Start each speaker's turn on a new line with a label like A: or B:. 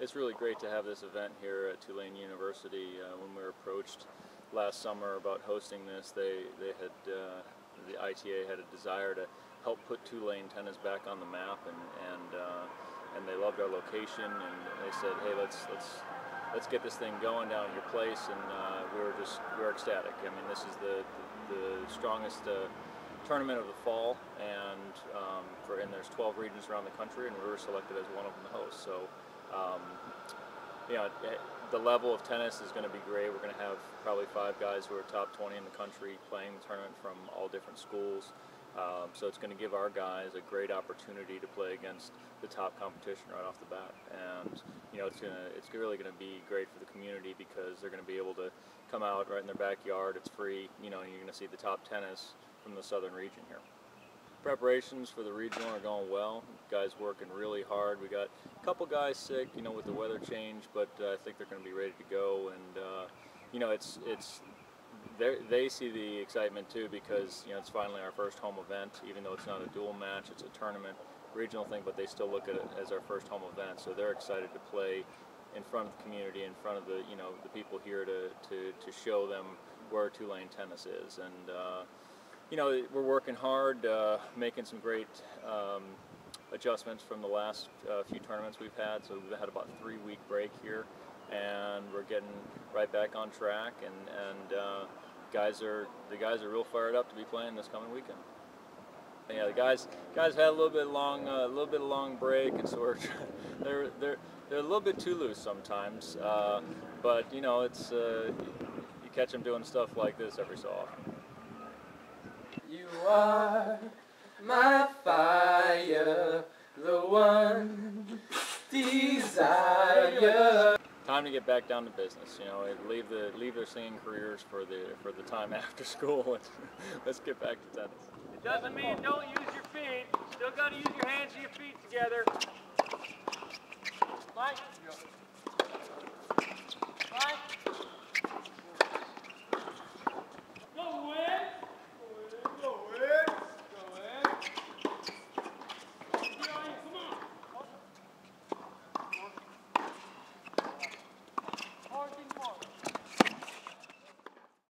A: it's really great to have this event here at Tulane University. Uh, when we were approached last summer about hosting this, they, they had, uh, the ITA had a desire to help put Tulane tennis back on the map and, and, uh, and they loved our location and they said, hey, let's, let's, let's get this thing going down at your place and uh, we were just, we were ecstatic. I mean, this is the, the, the strongest uh, tournament of the fall and um, for, and there's 12 regions around the country and we were selected as one of them to host. So um, you know, eh, the level of tennis is going to be great. We're going to have probably five guys who are top 20 in the country playing the tournament from all different schools. Um, so it's going to give our guys a great opportunity to play against the top competition right off the bat. And you know, it's gonna, it's really going to be great for the community because they're going to be able to come out right in their backyard. It's free, you know, and you're going to see the top tennis from the southern region here. Preparations for the regional are going well. Guys working really hard. We got a couple guys sick, you know, with the weather change, but uh, I think they're going to be ready to go. And uh, you know, it's it's they see the excitement too because you know it's finally our first home event. Even though it's not a dual match, it's a tournament regional thing, but they still look at it as our first home event. So they're excited to play in front of the community, in front of the you know the people here to to, to show them where Tulane tennis is and. Uh, you know, we're working hard, uh, making some great um, adjustments from the last uh, few tournaments we've had. So we've had about a three-week break here, and we're getting right back on track. And and uh, guys are the guys are real fired up to be playing this coming weekend. Yeah, the guys guys had a little bit long uh, a little bit of long break, and so we're they're they're they're a little bit too loose sometimes. Uh, but you know, it's uh, you catch them doing stuff like this every so often.
B: You are my fire, the one desire.
A: Time to get back down to business. You know, leave the leave their singing careers for the for the time after school. Let's get back to tennis.
C: It doesn't mean don't use your feet. Still got to use your hands and your feet together. Mike. Mike.